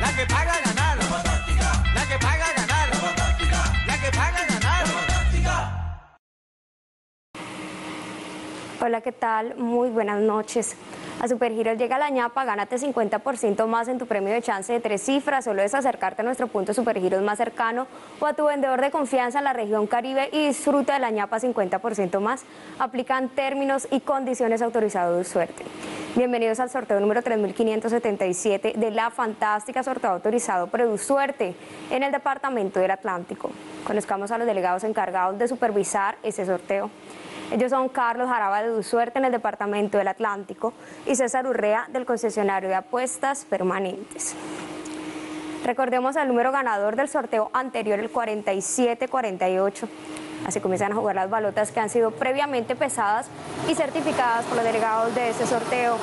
La que paga ganar. La que paga ganar. La que paga ganar. Hola, ¿qué tal? Muy buenas noches. A Supergiros llega la ñapa, gánate 50% más en tu premio de chance de tres cifras. Solo es acercarte a nuestro punto Supergiros más cercano o a tu vendedor de confianza en la región Caribe y disfruta de la ñapa 50% más. Aplican términos y condiciones autorizados de suerte. Bienvenidos al sorteo número 3577 de la fantástica sorteo autorizado por Suerte en el Departamento del Atlántico. Conozcamos a los delegados encargados de supervisar ese sorteo. Ellos son Carlos Jaraba de Suerte en el Departamento del Atlántico y César Urrea del concesionario de apuestas permanentes. Recordemos el número ganador del sorteo anterior, el 4748. Así comienzan a jugar las balotas que han sido previamente pesadas y certificadas por los delegados de este sorteo.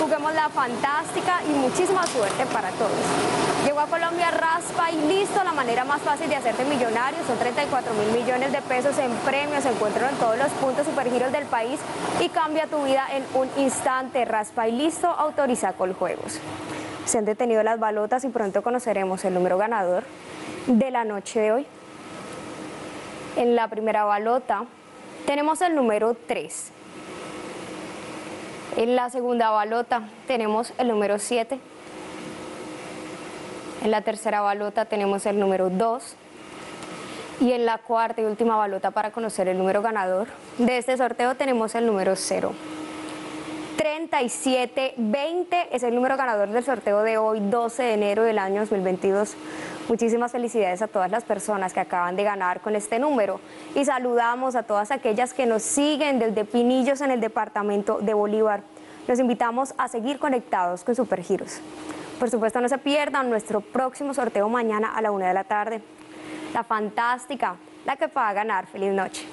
Juguemos la fantástica y muchísima suerte para todos. Llegó a Colombia raspa y listo, la manera más fácil de hacerte millonario. Son 34 mil millones de pesos en premios, se encuentran en todos los puntos supergiros del país y cambia tu vida en un instante. Raspa y listo, autoriza Coljuegos. Se han detenido las balotas y pronto conoceremos el número ganador de la noche de hoy. En la primera balota tenemos el número 3. En la segunda balota tenemos el número 7. En la tercera balota tenemos el número 2. Y en la cuarta y última balota para conocer el número ganador de este sorteo tenemos el número 0. 3720 es el número ganador del sorteo de hoy, 12 de enero del año 2022. Muchísimas felicidades a todas las personas que acaban de ganar con este número y saludamos a todas aquellas que nos siguen desde Pinillos en el departamento de Bolívar. Los invitamos a seguir conectados con Supergiros. Por supuesto, no se pierdan nuestro próximo sorteo mañana a la una de la tarde. La fantástica, la que va a ganar. Feliz noche.